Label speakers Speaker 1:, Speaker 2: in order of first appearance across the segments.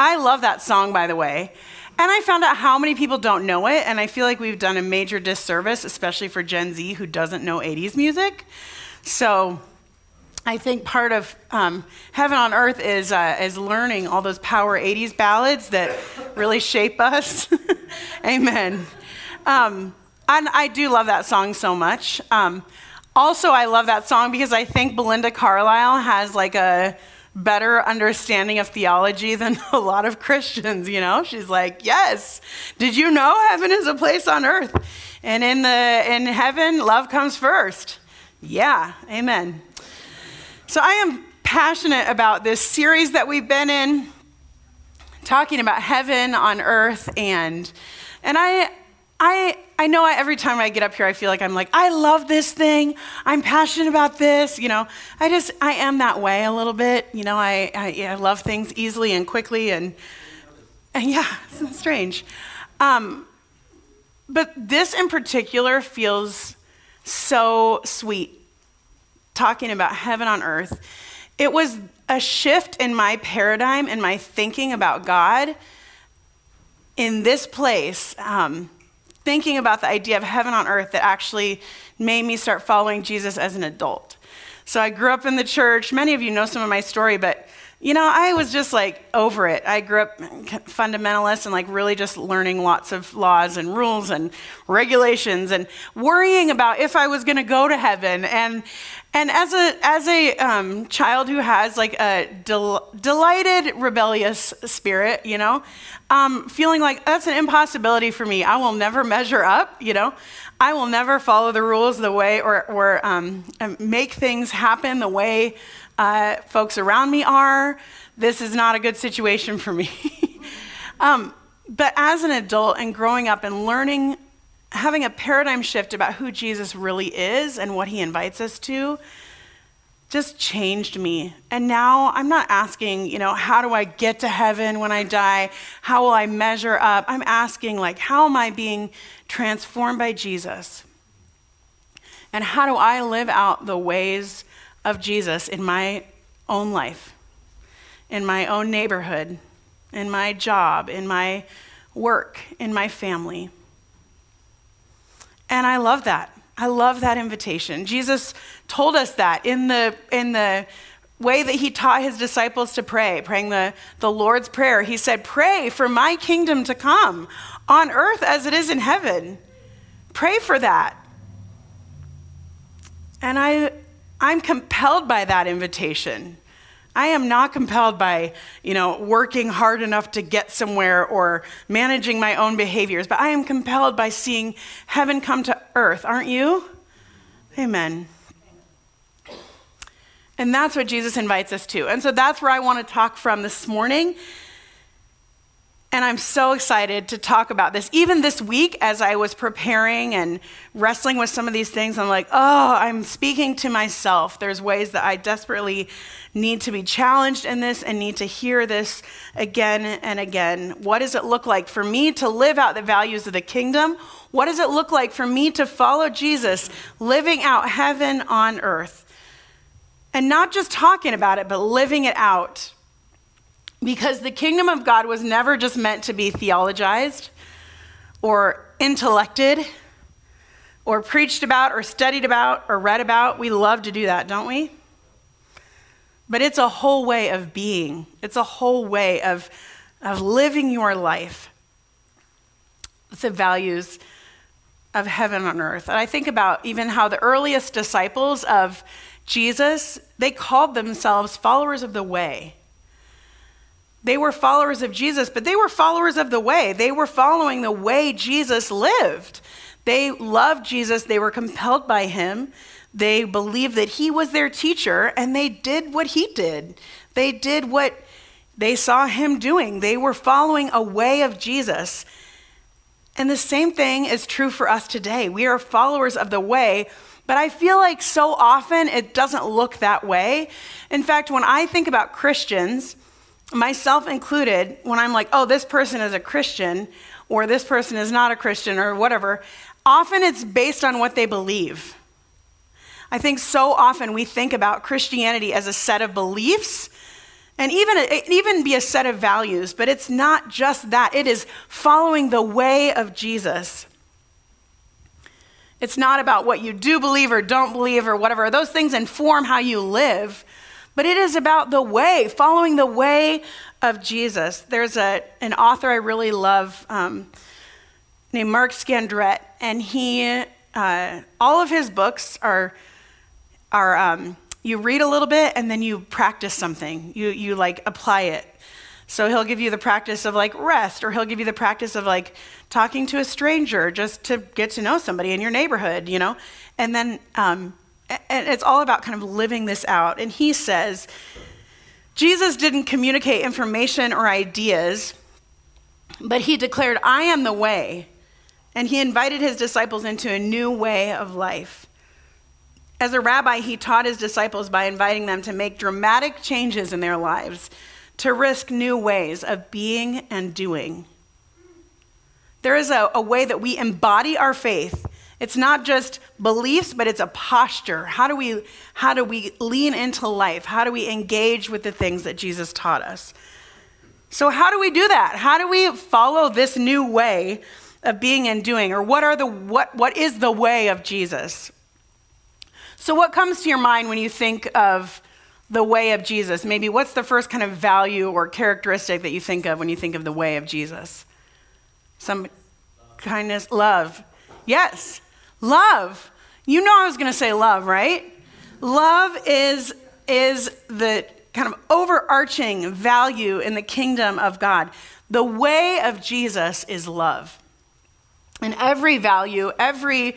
Speaker 1: I love that song, by the way. And I found out how many people don't know it, and I feel like we've done a major disservice, especially for Gen Z who doesn't know 80s music. So I think part of um, Heaven on Earth is, uh, is learning all those power 80s ballads that really shape us. Amen. Um, and I do love that song so much. Um, also, I love that song because I think Belinda Carlisle has like a better understanding of theology than a lot of Christians, you know? She's like, "Yes. Did you know heaven is a place on earth? And in the in heaven, love comes first." Yeah. Amen. So I am passionate about this series that we've been in talking about heaven on earth and and I I, I know I, every time I get up here, I feel like I'm like, I love this thing. I'm passionate about this. You know, I just, I am that way a little bit. You know, I, I, I love things easily and quickly. And, and yeah, it's strange. Um, but this in particular feels so sweet talking about heaven on earth. It was a shift in my paradigm and my thinking about God in this place. Um, thinking about the idea of heaven on earth that actually made me start following Jesus as an adult. So I grew up in the church. Many of you know some of my story, but you know, I was just like over it. I grew up fundamentalist and like really just learning lots of laws and rules and regulations and worrying about if I was going to go to heaven. And and as a as a um, child who has like a del- delighted rebellious spirit, you know, um, feeling like that's an impossibility for me. I will never measure up. You know, I will never follow the rules the way or or um, make things happen the way uh, folks around me are. This is not a good situation for me. um, but as an adult and growing up and learning, having a paradigm shift about who Jesus really is and what he invites us to, just changed me. And now I'm not asking, you know, how do I get to heaven when I die? How will I measure up? I'm asking, like, how am I being transformed by Jesus? And how do I live out the ways of Jesus in my own life, in my own neighborhood, in my job, in my work, in my family. And I love that. I love that invitation. Jesus told us that in the, in the way that he taught his disciples to pray, praying the, the Lord's Prayer. He said, Pray for my kingdom to come on earth as it is in heaven. Pray for that. And I I'm compelled by that invitation. I am not compelled by, you know, working hard enough to get somewhere or managing my own behaviors, but I am compelled by seeing heaven come to earth, aren't you? Amen. And that's what Jesus invites us to. And so that's where I want to talk from this morning. And I'm so excited to talk about this. Even this week, as I was preparing and wrestling with some of these things, I'm like, oh, I'm speaking to myself. There's ways that I desperately need to be challenged in this and need to hear this again and again. What does it look like for me to live out the values of the kingdom? What does it look like for me to follow Jesus, living out heaven on earth? And not just talking about it, but living it out. Because the kingdom of God was never just meant to be theologized or intellected or preached about or studied about or read about. We love to do that, don't we? But it's a whole way of being, it's a whole way of, of living your life the values of heaven on earth. And I think about even how the earliest disciples of Jesus, they called themselves followers of the way. They were followers of Jesus, but they were followers of the way. They were following the way Jesus lived. They loved Jesus, they were compelled by him. They believed that he was their teacher, and they did what he did. They did what they saw him doing. They were following a way of Jesus. And the same thing is true for us today. We are followers of the way, but I feel like so often it doesn't look that way. In fact, when I think about Christians, myself included, when I'm like, oh, this person is a Christian, or this person is not a Christian, or whatever, often it's based on what they believe. I think so often we think about Christianity as a set of beliefs And even, even be a set of values, but it's not just that. It is following the way of Jesus. It's not about what you do believe or don't believe or whatever. Those things inform how you live, but it is about the way, following the way of Jesus. There's a, an author I really love um, named Mark Scandrette, and he, uh, all of his books are, are um, you read a little bit and then you practice something. You, you like apply it. So he'll give you the practice of like rest, or he'll give you the practice of like talking to a stranger just to get to know somebody in your neighborhood, you know? And then, um, and it's all about kind of living this out. And he says, Jesus didn't communicate information or ideas, but he declared, I am the way. And he invited his disciples into a new way of life. As a rabbi, he taught his disciples by inviting them to make dramatic changes in their lives to risk new ways of being and doing. There is a, a, way that we embody our faith. It's not just beliefs, but it's a posture. How do, we, how do we lean into life? How do we engage with the things that Jesus taught us? So, how do we do that? How do we follow this new way of being and doing? Or what, are the, what, what is the way of Jesus? So, what comes to your mind when you think of the way of Jesus? Maybe what's the first kind of value or characteristic that you think of when you think of the way of Jesus? Some kindness, love. Yes, love. You know I was going to say love, right? Love is is the kind of overarching value in the kingdom of God. The way of Jesus is love. And every value, every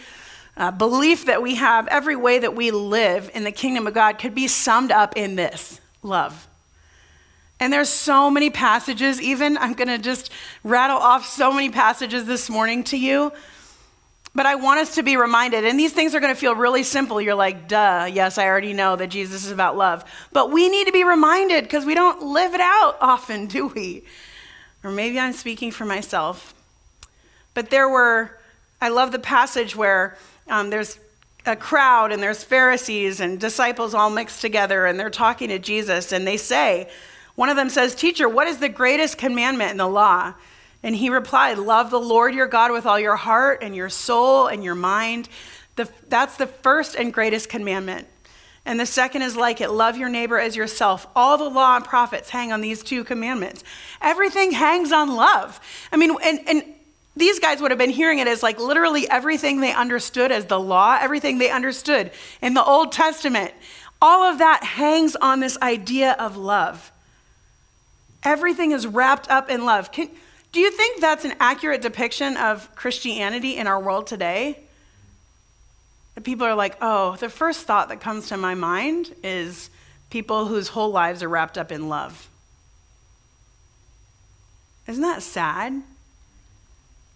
Speaker 1: uh, belief that we have, every way that we live in the kingdom of God could be summed up in this love. And there's so many passages, even I'm going to just rattle off so many passages this morning to you. But I want us to be reminded, and these things are going to feel really simple. You're like, duh, yes, I already know that Jesus is about love. But we need to be reminded because we don't live it out often, do we? Or maybe I'm speaking for myself. But there were, I love the passage where um, there's a crowd and there's Pharisees and disciples all mixed together and they're talking to Jesus and they say, one of them says, Teacher, what is the greatest commandment in the law? And he replied, Love the Lord your God with all your heart and your soul and your mind. The, that's the first and greatest commandment. And the second is like it love your neighbor as yourself. All the law and prophets hang on these two commandments. Everything hangs on love. I mean, and, and these guys would have been hearing it as like literally everything they understood as the law, everything they understood in the Old Testament. All of that hangs on this idea of love. Everything is wrapped up in love. Can, do you think that's an accurate depiction of Christianity in our world today? That people are like, oh, the first thought that comes to my mind is people whose whole lives are wrapped up in love. Isn't that sad?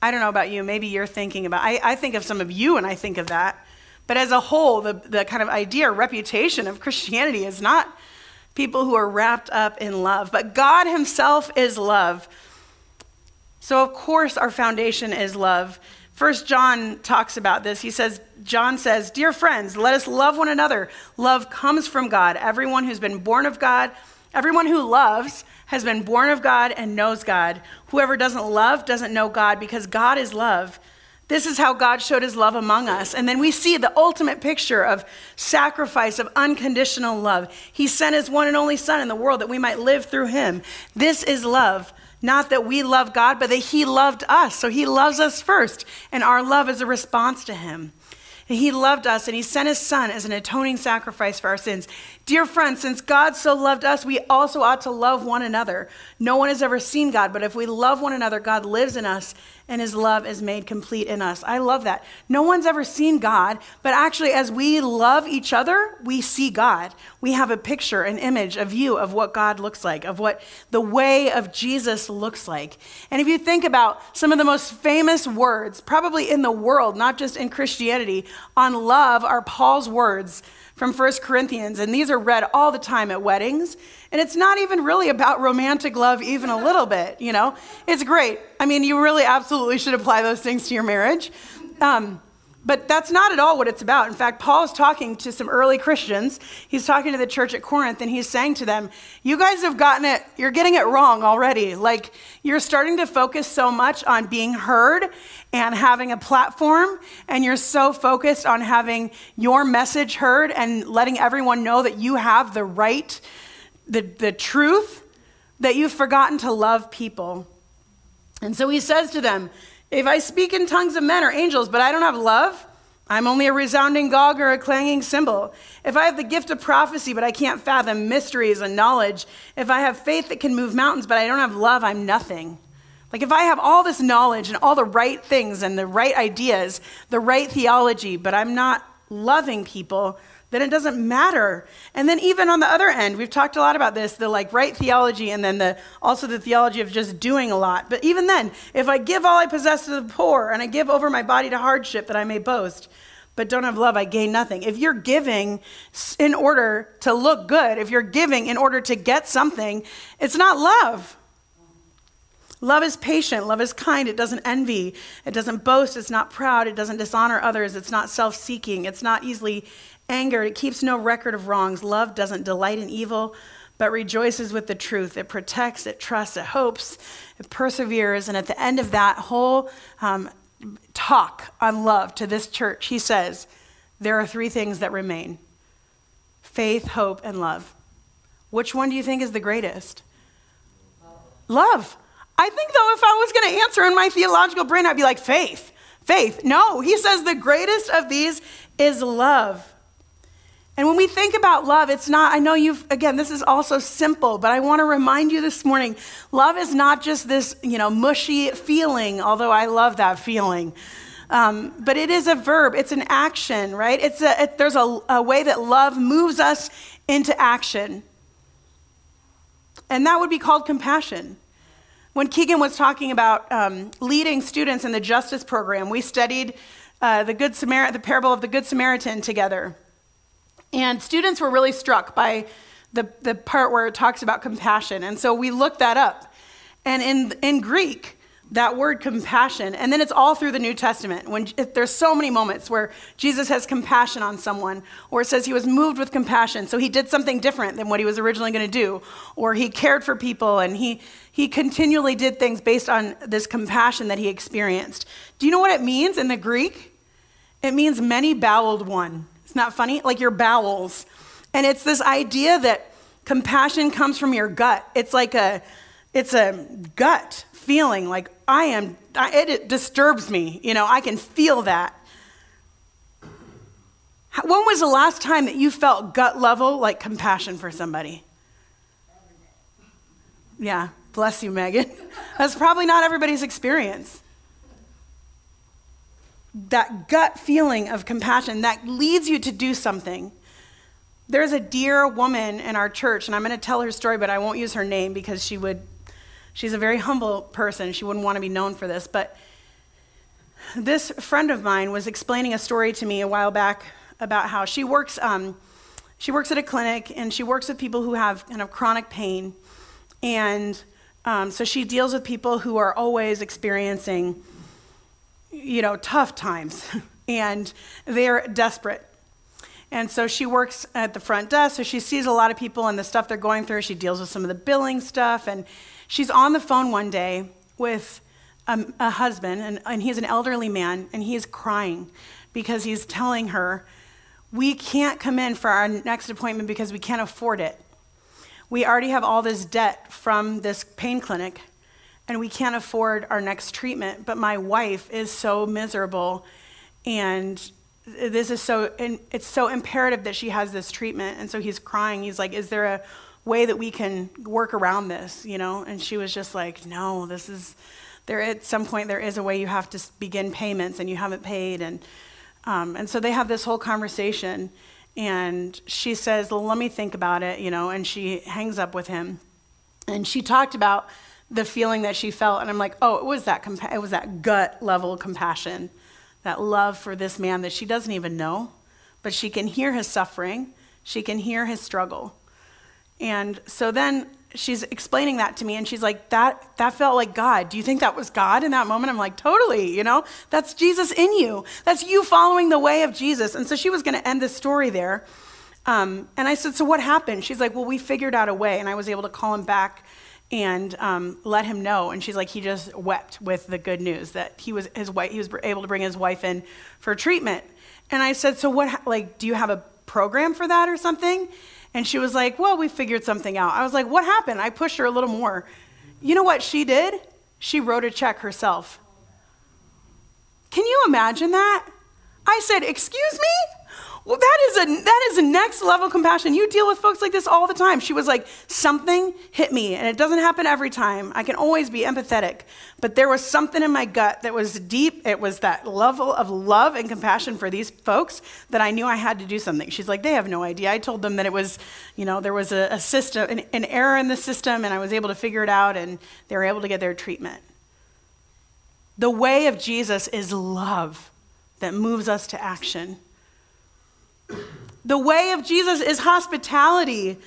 Speaker 1: I don't know about you, maybe you're thinking about, I, I think of some of you and I think of that. But as a whole, the, the kind of idea or reputation of Christianity is not people who are wrapped up in love, but God Himself is love. So, of course, our foundation is love. First John talks about this. He says, John says, Dear friends, let us love one another. Love comes from God. Everyone who's been born of God, everyone who loves has been born of God and knows God. Whoever doesn't love doesn't know God because God is love. This is how God showed his love among us. And then we see the ultimate picture of sacrifice, of unconditional love. He sent his one and only Son in the world that we might live through him. This is love. Not that we love God, but that he loved us. So he loves us first, and our love is a response to him. And he loved us and he sent his son as an atoning sacrifice for our sins. Dear friends, since God so loved us, we also ought to love one another. No one has ever seen God, but if we love one another, God lives in us and his love is made complete in us. I love that. No one's ever seen God, but actually, as we love each other, we see God. We have a picture, an image, a view of what God looks like, of what the way of Jesus looks like. And if you think about some of the most famous words, probably in the world, not just in Christianity, on love are Paul's words from 1 Corinthians, and these are read all the time at weddings. And it's not even really about romantic love, even a little bit, you know? It's great. I mean, you really absolutely should apply those things to your marriage. Um, But that's not at all what it's about. In fact, Paul is talking to some early Christians. He's talking to the church at Corinth, and he's saying to them, You guys have gotten it, you're getting it wrong already. Like, you're starting to focus so much on being heard and having a platform, and you're so focused on having your message heard and letting everyone know that you have the right, the, the truth, that you've forgotten to love people. And so he says to them, if I speak in tongues of men or angels, but I don't have love, I'm only a resounding gong or a clanging cymbal. If I have the gift of prophecy, but I can't fathom mysteries and knowledge, if I have faith that can move mountains, but I don't have love, I'm nothing. Like if I have all this knowledge and all the right things and the right ideas, the right theology, but I'm not loving people, then it doesn't matter. And then even on the other end, we've talked a lot about this, the like right theology and then the also the theology of just doing a lot. But even then, if I give all I possess to the poor and I give over my body to hardship that I may boast, but don't have love, I gain nothing. If you're giving in order to look good, if you're giving in order to get something, it's not love. Love is patient. Love is kind. It doesn't envy. It doesn't boast. It's not proud. It doesn't dishonor others. It's not self seeking. It's not easily Anger, it keeps no record of wrongs. Love doesn't delight in evil, but rejoices with the truth. It protects, it trusts, it hopes, it perseveres. And at the end of that whole um, talk on love to this church, he says, There are three things that remain faith, hope, and love. Which one do you think is the greatest? Love. I think, though, if I was going to answer in my theological brain, I'd be like, faith. Faith. No, he says the greatest of these is love. And when we think about love, it's not, I know you've, again, this is also simple, but I want to remind you this morning love is not just this, you know, mushy feeling, although I love that feeling. Um, but it is a verb, it's an action, right? It's a, it, there's a, a way that love moves us into action. And that would be called compassion. When Keegan was talking about um, leading students in the justice program, we studied uh, the, Good Samar- the parable of the Good Samaritan together. And students were really struck by the, the part where it talks about compassion. And so we looked that up. And in, in Greek, that word compassion, and then it's all through the New Testament. When there's so many moments where Jesus has compassion on someone, or it says he was moved with compassion, so he did something different than what he was originally going to do, or he cared for people, and he he continually did things based on this compassion that he experienced. Do you know what it means in the Greek? It means many boweled one. It's not funny? Like your bowels. And it's this idea that compassion comes from your gut. It's like a it's a gut feeling like I am it, it disturbs me. You know, I can feel that. When was the last time that you felt gut level like compassion for somebody? Yeah, bless you, Megan. That's probably not everybody's experience that gut feeling of compassion that leads you to do something. There's a dear woman in our church, and I'm going to tell her story, but I won't use her name because she would, she's a very humble person. She wouldn't want to be known for this. But this friend of mine was explaining a story to me a while back about how she works, um, she works at a clinic and she works with people who have kind of chronic pain. And um, so she deals with people who are always experiencing you know, tough times, and they're desperate. And so she works at the front desk, so she sees a lot of people and the stuff they're going through. She deals with some of the billing stuff, and she's on the phone one day with a, a husband, and, and he's an elderly man, and he's crying because he's telling her, We can't come in for our next appointment because we can't afford it. We already have all this debt from this pain clinic and we can't afford our next treatment, but my wife is so miserable. And this is so it's so imperative that she has this treatment. And so he's crying. He's like is there a way that we can work around this? You know? And she was just like no this is there at some point there is a way you have to begin payments and you haven't paid. And um, and so they have this whole conversation. And she says well, let me think about it you know? And she hangs up with him. And she talked about the feeling that she felt and i'm like oh it was that compa- it was that gut level compassion that love for this man that she doesn't even know but she can hear his suffering she can hear his struggle. And so then she's explaining that to me and she's like that that felt like god. Do you think that was god in that moment? I'm like totally you know? That's jesus in you. That's you following the way of jesus. And so she was going to end the story there. Um, and i said so what happened? She's like well we figured out a way and i was able to call him back and um, let him know and she's like he just wept with the good news that he was his wife he was able to bring his wife in for treatment and i said so what like do you have a program for that or something and she was like, Well, we figured something out. I was like, What happened? I pushed her a little more. You know what she did? She wrote a check herself. Can you imagine that? I said, Excuse me? Well, that is a that is a next level compassion. You deal with folks like this all the time. She was like, something hit me, and it doesn't happen every time. I can always be empathetic, but there was something in my gut that was deep. It was that level of love and compassion for these folks that I knew I had to do something. She's like, they have no idea. I told them that it was, you know, there was a, a system, an, an error in the system, and I was able to figure it out, and they were able to get their treatment. The way of Jesus is love that moves us to action. The way of Jesus is hospitality.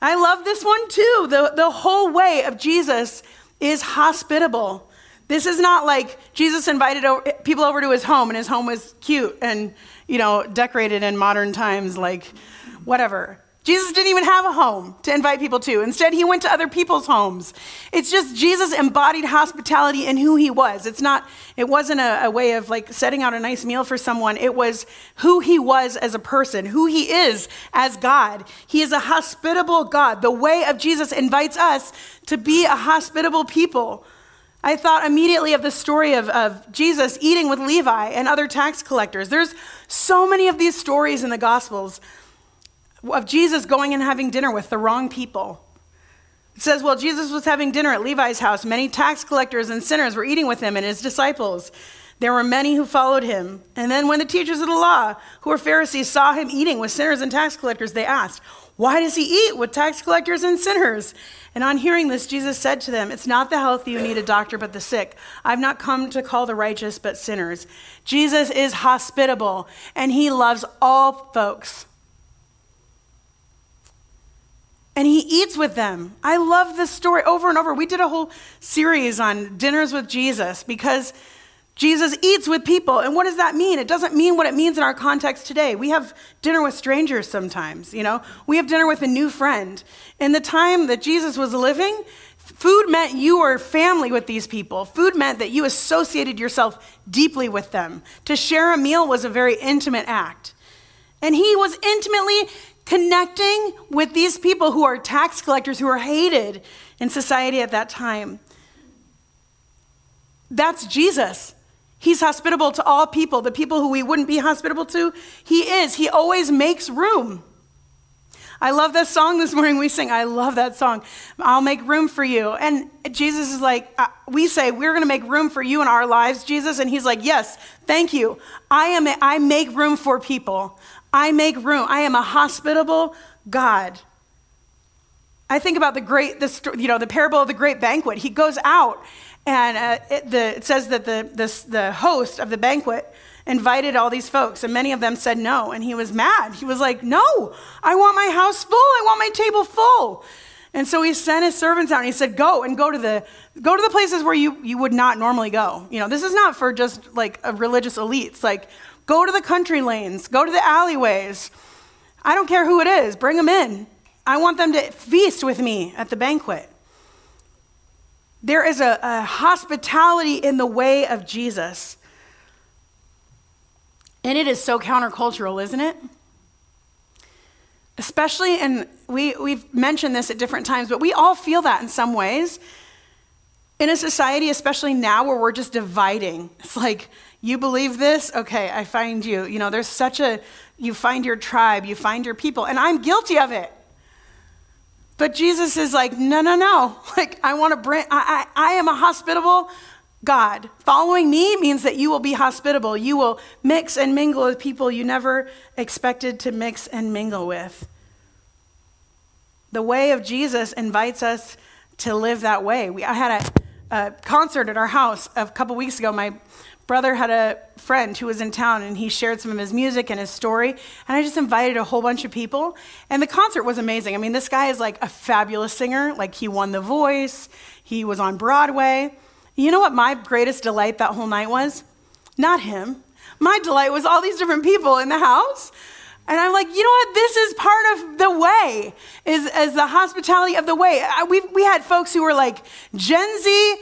Speaker 1: I love this one too. The, the whole way of Jesus is hospitable. This is not like Jesus invited people over to his home and his home was cute and, you know, decorated in modern times, like whatever. Jesus didn't even have a home to invite people to. Instead, he went to other people's homes. It's just Jesus embodied hospitality in who he was. It's not, it wasn't a, a, way of like setting out a nice meal for someone. It was who he was as a person, who he is as God. He is a hospitable God. The way of Jesus invites us to be a hospitable people. I thought immediately of the story of, of Jesus eating with Levi and other tax collectors. There's so many of these stories in the Gospels of Jesus going and having dinner with the wrong people. It says, Well, Jesus was having dinner at Levi's house. Many tax collectors and sinners were eating with him and his disciples. There were many who followed him. And then when the teachers of the law, who were Pharisees, saw him eating with sinners and tax collectors, they asked, Why does he eat with tax collectors and sinners? And on hearing this, Jesus said to them, It's not the healthy who need a doctor, but the sick. I've not come to call the righteous, but sinners. Jesus is hospitable, and he loves all folks and he eats with them. I love this story over and over. We did a whole series on dinners with Jesus because Jesus eats with people. And what does that mean? It doesn't mean what it means in our context today. We have dinner with strangers sometimes, you know? We have dinner with a new friend. In the time that Jesus was living, food meant you were family with these people. Food meant that you associated yourself deeply with them. To share a meal was a very intimate act. And he was intimately connecting with these people who are tax collectors, who are hated in society at that time. That's Jesus. He's hospitable to all people, the people who we wouldn't be hospitable to. He is. He always makes room. I love that song this morning we sing. I love that song. I'll make room for you. And Jesus is like, uh, we say, we're going to make room for you in our lives, Jesus. And he's like, yes, thank you. I am, a, I make room for people. I make room. I am a hospitable God. I think about the great, the, you know, the parable of the great banquet. He goes out, and uh, it, the, it says that the, the, the host of the banquet invited all these folks, and many of them said no. And he was mad. He was like, No, I want my house full. I want my table full. And so he sent his servants out and he said, Go and go to the go to the places where you, you would not normally go. You know, this is not for just like a religious elites. Like Go to the country lanes, go to the alleyways. I don't care who it is, bring them in. I want them to feast with me at the banquet. There is a, a hospitality in the way of Jesus. And it is so countercultural, isn't it? Especially, and we, we've mentioned this at different times, but we all feel that in some ways. In a society, especially now, where we're just dividing. It's like, you believe this? Okay, I find you. You know, there's such a, you find your tribe, you find your people, and I'm guilty of it. But Jesus is like, no, no, no. Like, I want to bring, I, I, I am a hospitable God. Following me means that you will be hospitable. You will mix and mingle with people you never expected to mix and mingle with. The way of Jesus invites us to live that way. We, I had a a concert at our house a couple weeks ago. My brother had a friend who was in town and he shared some of his music and his story. And I just invited a whole bunch of people. And the concert was amazing. I mean, this guy is like a fabulous singer. Like, he won The Voice, he was on Broadway. You know what my greatest delight that whole night was? Not him. My delight was all these different people in the house. And I'm like, you know what? This is part of the way, is as the hospitality of the way. we we had folks who were like Gen Z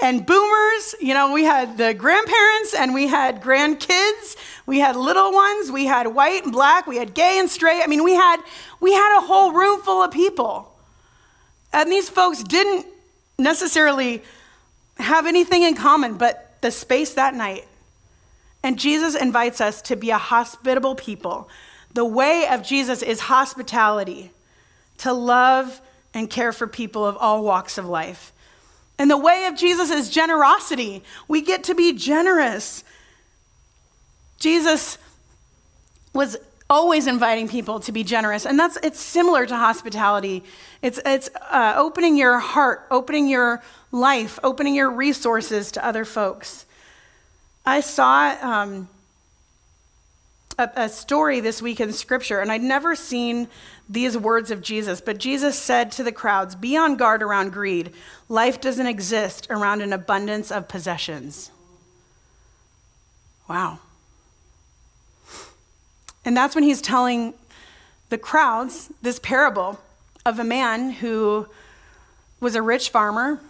Speaker 1: and boomers, you know, we had the grandparents and we had grandkids, we had little ones, we had white and black, we had gay and straight. I mean, we had we had a whole room full of people. And these folks didn't necessarily have anything in common but the space that night. And Jesus invites us to be a hospitable people. The way of Jesus is hospitality, to love and care for people of all walks of life. And the way of Jesus is generosity. We get to be generous. Jesus was always inviting people to be generous and that's it's similar to hospitality it's it's uh, opening your heart opening your life opening your resources to other folks i saw um, a, a story this week in scripture and i'd never seen these words of Jesus, but Jesus said to the crowds, Be on guard around greed. Life doesn't exist around an abundance of possessions. Wow. And that's when he's telling the crowds this parable of a man who was a rich farmer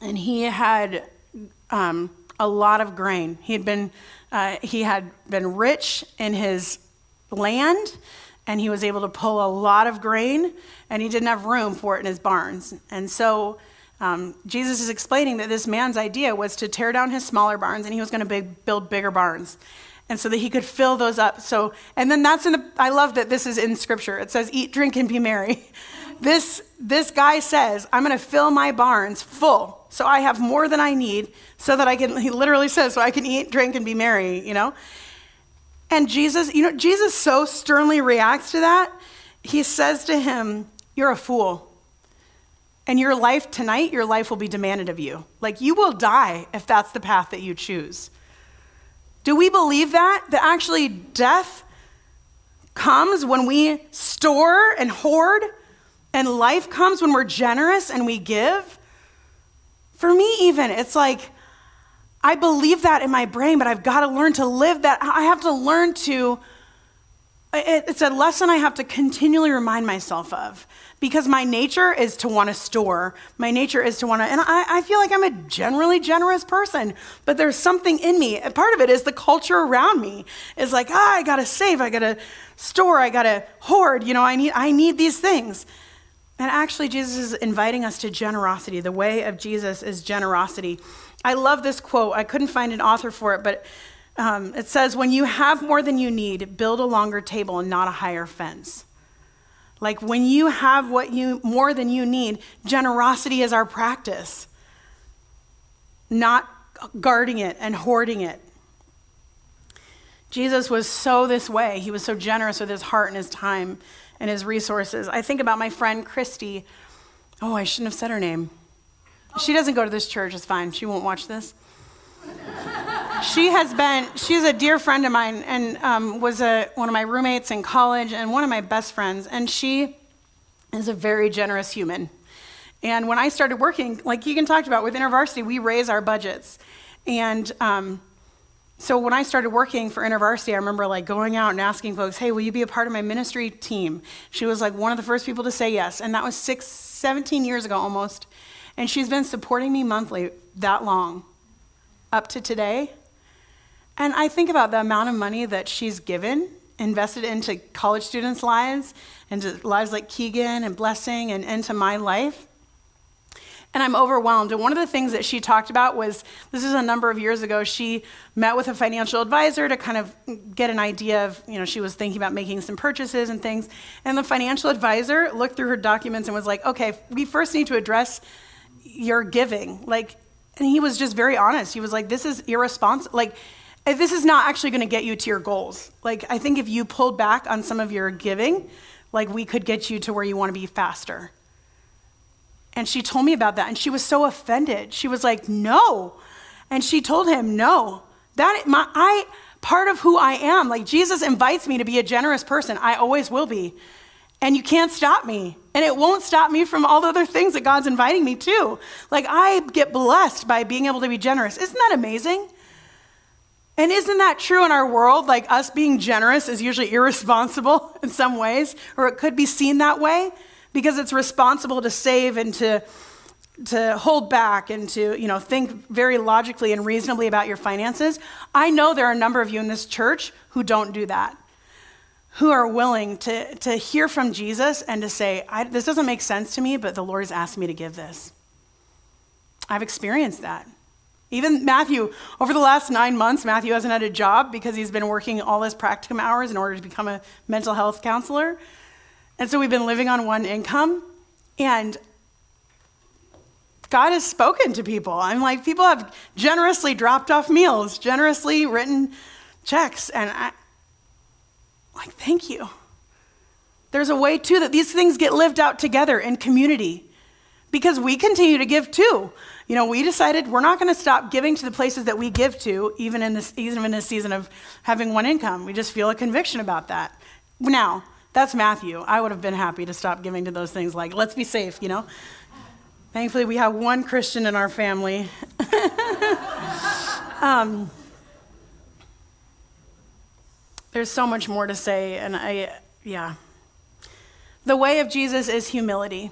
Speaker 1: and he had um, a lot of grain. He had been, uh, he had been rich in his land and he was able to pull a lot of grain, and he didn't have room for it in his barns. And so um, Jesus is explaining that this man's idea was to tear down his smaller barns, and he was going to build bigger barns. And so that he could fill those up. So, and then that's in the, I love that this is in scripture. It says, eat, drink, and be merry. This, this guy says, I'm going to fill my barns full so I have more than I need so that I can, he literally says, so I can eat, drink, and be merry, you know? And Jesus, you know, Jesus so sternly reacts to that. He says to him, You're a fool. And your life tonight, your life will be demanded of you. Like you will die if that's the path that you choose. Do we believe that? That actually death comes when we store and hoard, and life comes when we're generous and we give? For me, even, it's like, I believe that in my brain, but I've got to learn to live that. I have to learn to, it's a lesson I have to continually remind myself of because my nature is to want to store. My nature is to want to, and I, I, feel like I'm a generally generous person, but there's something in me. Part of it is the culture around me is like, ah, I got to save, I got to store, I got to hoard, you know, I need, I need these things. And actually, Jesus is inviting us to generosity. The way of Jesus is generosity. I love this quote. I couldn't find an author for it, but um, it says, When you have more than you need, build a longer table and not a higher fence. Like when you have what you more than you need, generosity is our practice, not guarding it and hoarding it. Jesus was so this way. He was so generous with his heart and his time and his resources. I think about my friend Christy. Oh, I shouldn't have said her name. She doesn't go to this church, it's fine. She won't watch this. She has been, she's a dear friend of mine and um, was a, one of my roommates in college and one of my best friends. And she is a very generous human. And when I started working, like Keegan talked about with InterVarsity, we raise our budgets. And um, so when I started working for InterVarsity, I remember like going out and asking folks, hey, will you be a part of my ministry team? She was like one of the first people to say yes. And that was six, 17 years ago almost. And she's been supporting me monthly that long, up to today. And I think about the amount of money that she's given, invested into college students' lives, into lives like Keegan and Blessing, and into my life. And I'm overwhelmed. And one of the things that she talked about was this is a number of years ago. She met with a financial advisor to kind of get an idea of, you know, she was thinking about making some purchases and things. And the financial advisor looked through her documents and was like, okay, we first need to address your giving. Like, and he was just very honest. He was like, this is irresponsible. Like, Uh, this is not actually going to get you to your goals. Like, I think if you pulled back on some of your giving, like, we could get you to where you want to be faster. And she told me about that, and she was so offended. She was like, No. And she told him, No. That my I part of who I am. Like Jesus invites me to be a generous person. I always will be. And you can't stop me. And it won't stop me from all the other things that God's inviting me to. Like I get blessed by being able to be generous. Isn't that amazing? And isn't that true in our world? Like us being generous is usually irresponsible in some ways, or it could be seen that way because it's responsible to save and to to hold back and to you know think very logically and reasonably about your finances. I know there are a number of you in this church who don't do that who are willing to, to hear from jesus and to say this doesn't make sense to me but the lord has asked me to give this. I've experienced that even matthew over the last nine months matthew hasn't had a job because he's been working all his practicum hours in order to become a mental health counselor and so we've been living on one income. And God has spoken to people. I'm like, people have generously dropped off meals, generously written checks. And I, like, thank you. There's a way, too, that these things get lived out together in community because we continue to give too. You know, we decided we're not going to stop giving to the places that we give to, even in this, even in this season of having one income. We just feel a conviction about that. Now, that's Matthew. I would have been happy to stop giving to those things like, let's be safe, you know? Thankfully, we have one Christian in our family. um, there's so much more to say, and I, yeah. The way of Jesus is humility.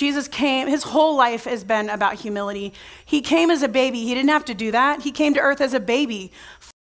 Speaker 1: Jesus came, his whole life has been about humility. He came as a baby. He didn't have to do that. He came to earth as a baby,